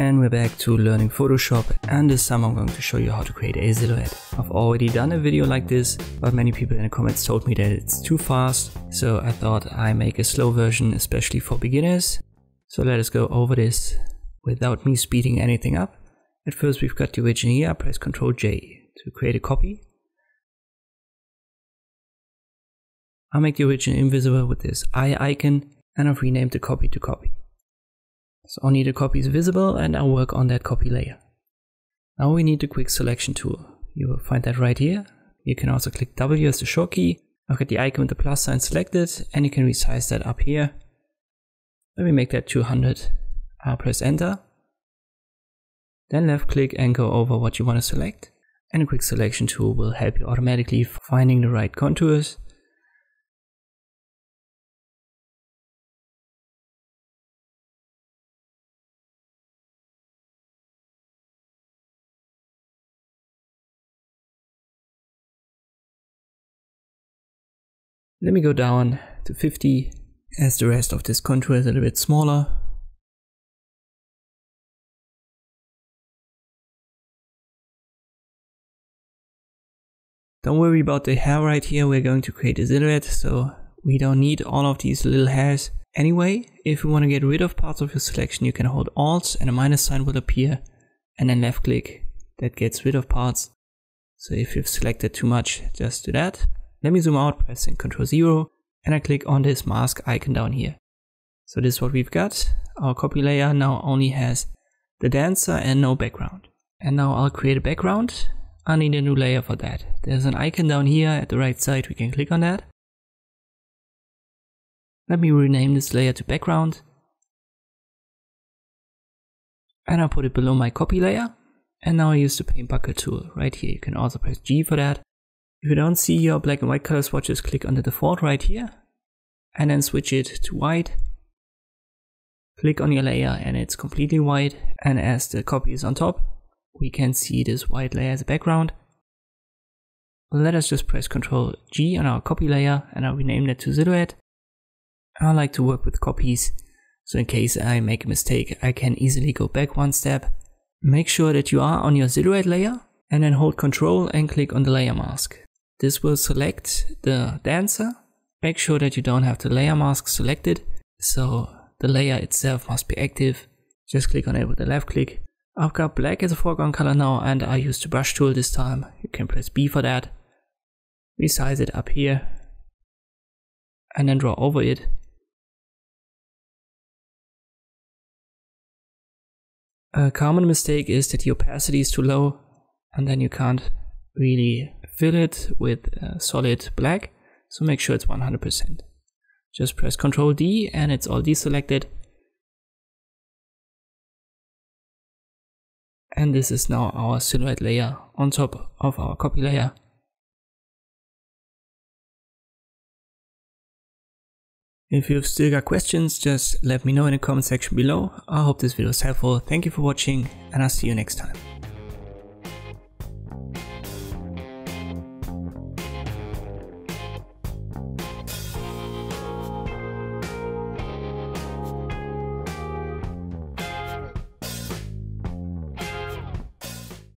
and we're back to learning Photoshop and this time I'm going to show you how to create a silhouette. I've already done a video like this but many people in the comments told me that it's too fast so I thought I make a slow version especially for beginners. So let us go over this without me speeding anything up. At first we've got the origin here, I press Ctrl J to create a copy. I'll make the origin invisible with this eye icon and I've renamed the copy to copy. So only the copy is visible and I'll work on that copy layer. Now we need the quick selection tool. You will find that right here. You can also click W as the short key. I've got the icon with the plus sign selected and you can resize that up here. Let me make that 200. I'll press enter. Then left click and go over what you want to select. And a quick selection tool will help you automatically finding the right contours Let me go down to 50 as the rest of this contour is a little bit smaller. Don't worry about the hair right here, we're going to create a silhouette, so we don't need all of these little hairs. Anyway, if you want to get rid of parts of your selection, you can hold Alt and a minus sign will appear, and then left click, that gets rid of parts. So if you've selected too much, just do that. Let me zoom out pressing Ctrl 0 and I click on this mask icon down here. So this is what we've got. Our copy layer now only has the dancer and no background. And now I'll create a background. I need a new layer for that. There's an icon down here at the right side, we can click on that. Let me rename this layer to background. And I'll put it below my copy layer. And now I use the paint bucket tool right here. You can also press G for that. If you don't see your black and white color swatches, click on the default right here and then switch it to white. Click on your layer and it's completely white and as the copy is on top, we can see this white layer as a background. Let us just press Ctrl G on our copy layer and I'll rename that to silhouette. I like to work with copies, so in case I make a mistake, I can easily go back one step. Make sure that you are on your silhouette layer and then hold Ctrl and click on the layer mask. This will select the dancer. Make sure that you don't have the layer mask selected. So the layer itself must be active. Just click on it with the left click. I've got black as a foreground color now and I use the brush tool this time. You can press B for that. Resize it up here. And then draw over it. A common mistake is that the opacity is too low and then you can't really fill it with uh, solid black. So make sure it's 100%. Just press Ctrl D and it's all deselected. And this is now our silhouette layer on top of our copy layer. If you've still got questions, just let me know in the comment section below. I hope this video was helpful. Thank you for watching and I'll see you next time.